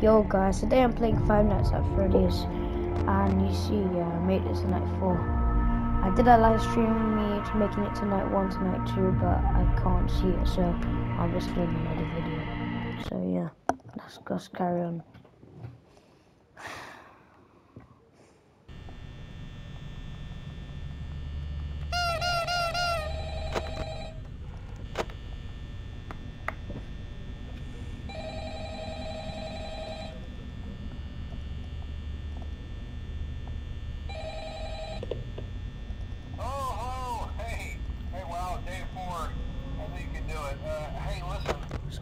Yo guys, today I'm playing Five Nights at Freddy's and you see yeah, I made it to night 4. I did a live stream me to making it to night 1 to night 2 but I can't see it so I'll just do another video. So yeah, let's just carry on.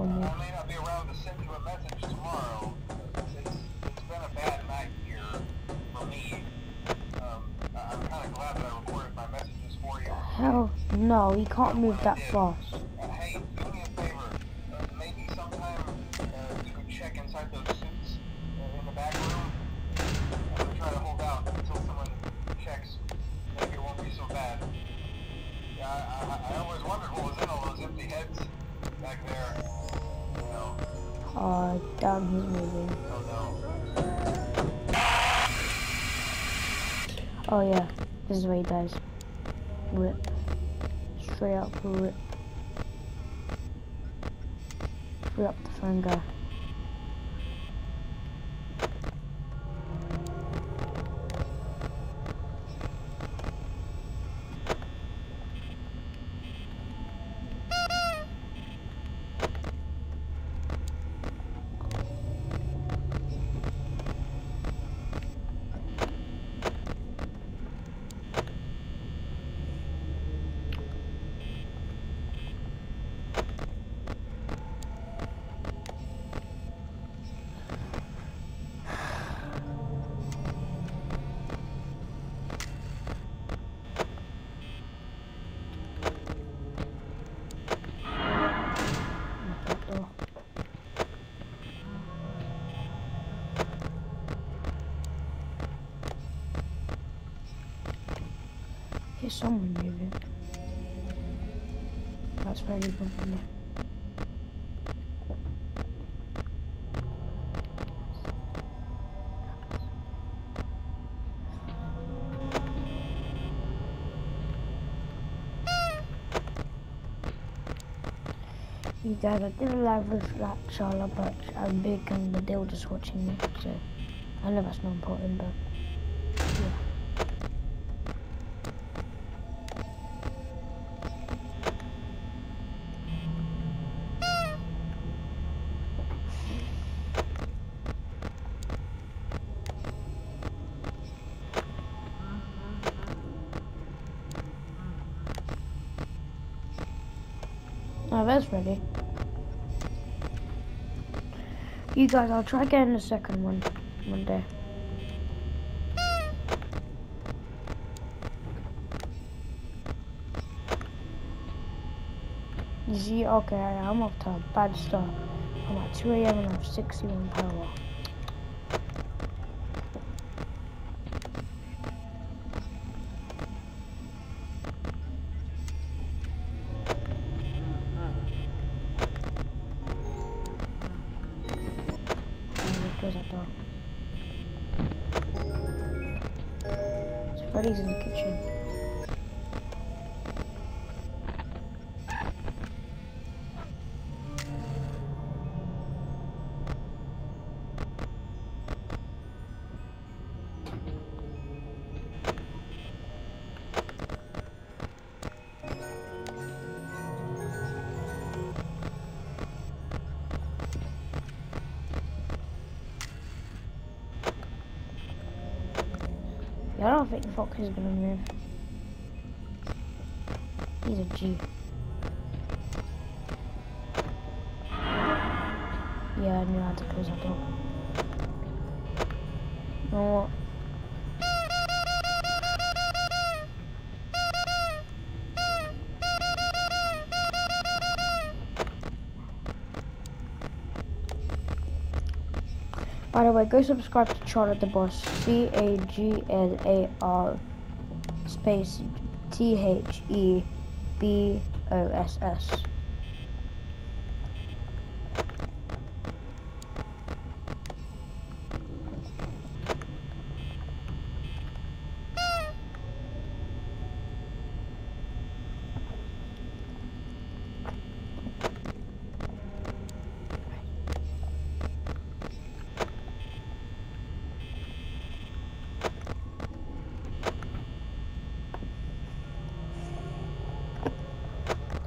I may not be around to send you a message tomorrow. It's, it's been a bad night here for me. Um, I'm kind of glad that I recorded my messages for you. Hell no, he can't move that fast. Hey, do me a favor. Maybe sometime you could check inside those suits in the back room. I'm going to try to hold out until someone checks. Maybe it won't be so bad. Yeah, I, I, I always wondered what was in all those empty heads back there. Oh, damn, he's moving. Oh yeah, this is where he dies. Rip. Straight up rip. Free up the guy. Here's someone moving. That's very for me. You guys, I did a live with that Caglar, but I'm big and they were just watching me, so I know that's not important, but yeah. Oh, that's ready. You guys, I'll try getting the second one one day. You see, okay, I'm off to a bad start. I'm at 2 a.m. and I have 61 power. Freddy's in the kitchen. Yeah, I think the Fox is gonna move. He's a G. Yeah, I knew how to close that door. You know what? By the way, go subscribe to Caglar the Boss. C A G L A R space T H E B O S S.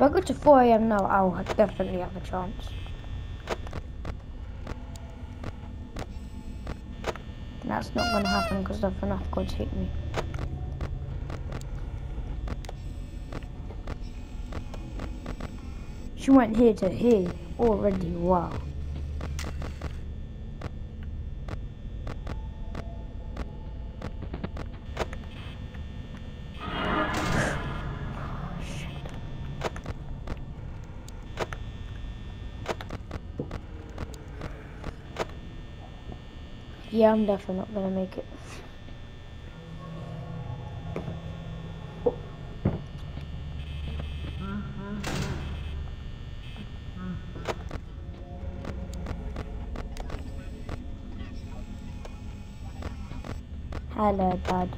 I go to 4 a.m. now, I'll definitely have a chance. That's not gonna happen because the FNAF gods hit me. She went here to here already, wow. Yeah, I'm definitely not gonna make it. Hello, bud.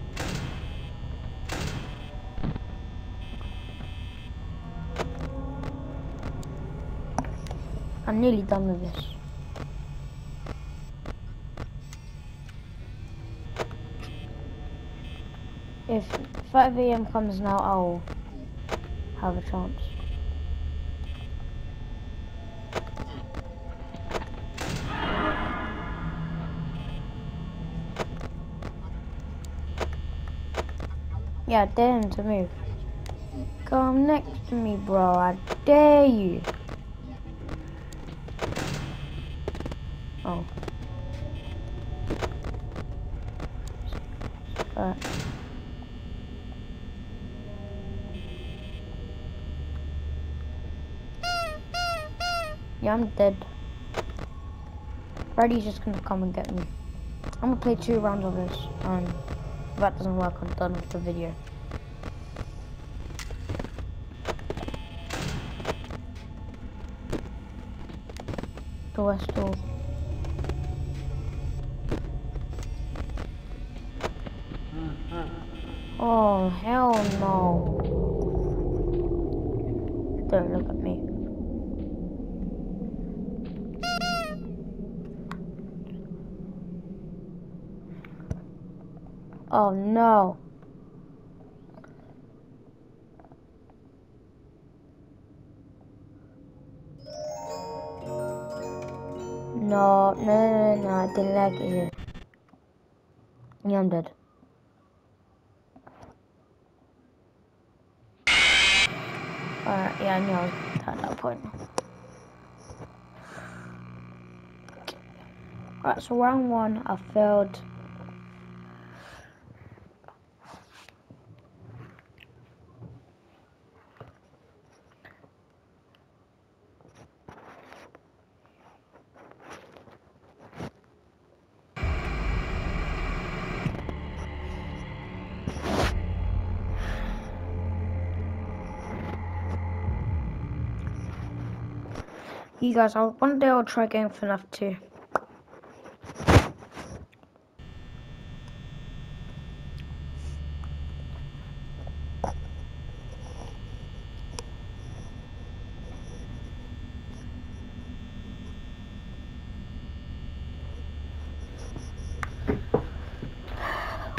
I'm nearly done with this. If 5 a.m. comes now, I'll have a chance. Yeah, dare him to move. Come next to me, bro. I dare you. Oh. Alright. Yeah, I'm dead. Freddy's just gonna come and get me. I'm gonna play two rounds of this, and if that doesn't work, I'm done with the video. The west door. Oh, hell no. Don't look at me. Oh no. No, no, no, no, I didn't like it here. Yeah, I'm dead. Alright, yeah, I knew I was at that point. Alright, so round one, I failed. You guys, I'll, one day I'll try getting FNAF 2.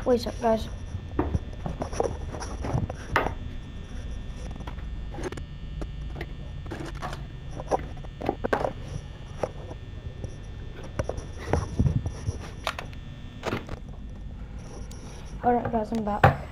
Wait up, guys. Back.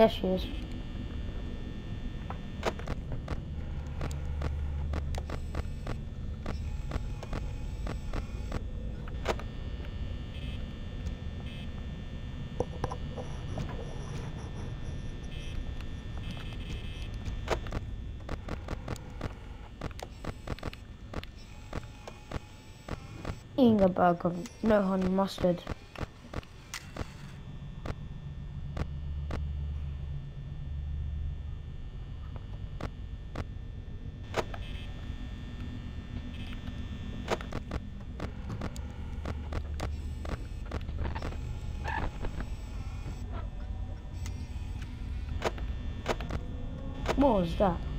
There she is. Eating a bag of no honey mustard. What was that?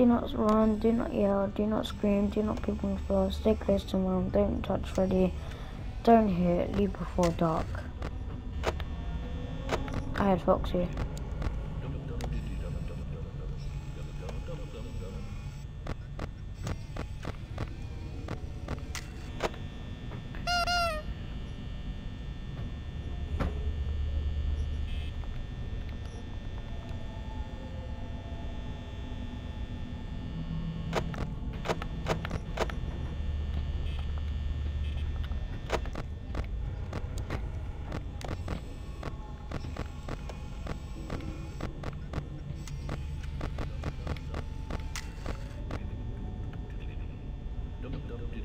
Do not run, do not yell, do not scream, do not peep on the floor, stay close to mom, don't touch Freddy, don't hit, leave before dark. I had Foxy.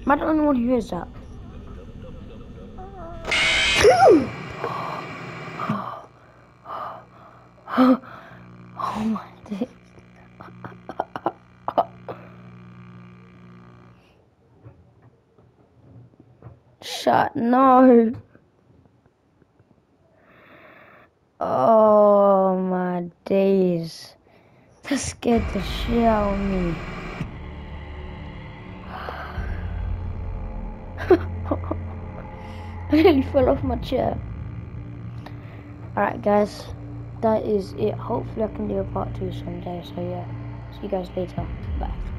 I don't know what he is that. oh my days. Shut no. Oh my days. That scared the shit out of me. I fell off my chair. Alright guys, that is it. Hopefully I can do a part two someday. So yeah, see you guys later. Bye.